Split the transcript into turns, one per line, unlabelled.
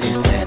daddy's name.